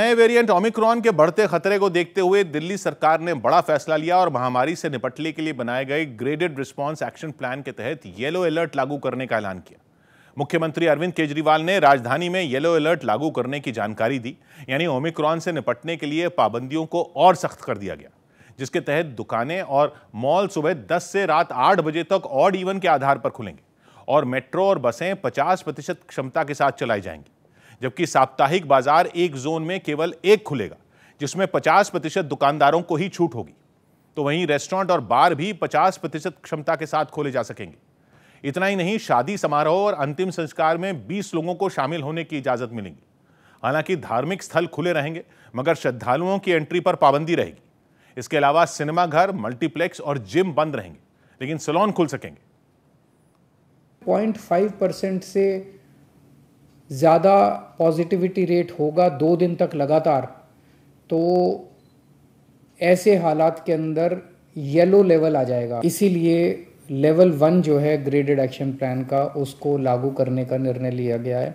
नए variant Omicron के बढ़ते खतरे को देखते हुए दिल्ली सरकार ने बड़ा फैसला लिया और महामारी से निपटने के लिए बनाए गए ग्रेडेड रिस्पांस एक्शन प्लान के तहत येलो अलर्ट लागू करने का ऐलान किया। मुख्यमंत्री अरविंद केजरीवाल ने राजधानी में येलो अलर्ट लागू करने की जानकारी दी, यानी ओमिक्रॉन से निपटने के लिए पाबंदियों को और सख्त कर दिया गया, जिसके तहत दुकानें और मॉल सुबह 10 से रात आठ बजे तक ऑड इवन के आधार पर खुलेंगे और मेट्रो और बसें 50 प्रतिशत क्षमता के साथ चलाई जाएँगी। जबकि साप्ताहिक बाज़ार एक जोन में केवल एक खुलेगा, जिसमें 50 प्रतिशत दुकानदारों को ही छूट होगी। तो वहीं रेस्टोरेंट और बार भी 50 प्रतिशत क्षमता के साथ खोले जा सकेंगे। इतना ही नहीं, शादी समारोह और अंतिम संस्कार में 20 लोगों को शामिल होने की इजाज़त मिलेगी। हालाँकि धार्मिक स्थल खुले रहेंगे, मगर श्रद्धालुओं की एंट्री पर पाबंदी रहेगी। इसके अलावा सिनेमा घर, मल्टीप्लेक्स और जिम बंद रहेंगे, लेकिन सलोन खुल सकेंगे। पॉइंट फाइव परसेंट से ज़्यादा पॉजिटिविटी रेट होगा दो दिन तक लगातार तो ऐसे हालात के अंदर येलो लेवल आ जाएगा। इसीलिए लेवल वन जो है ग्रेडेड एक्शन प्लान का, उसको लागू करने का निर्णय लिया गया है।